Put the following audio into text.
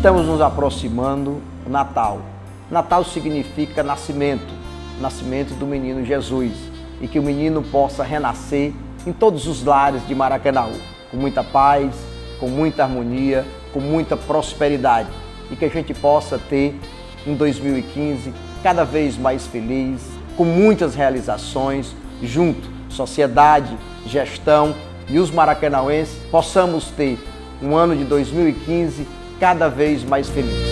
Estamos nos aproximando do Natal. Natal significa nascimento, nascimento do menino Jesus e que o menino possa renascer em todos os lares de Maracanã, com muita paz, com muita harmonia, com muita prosperidade e que a gente possa ter um 2015 cada vez mais feliz, com muitas realizações junto, sociedade, gestão e os maracanauenses possamos ter um ano de 2015 cada vez mais feliz.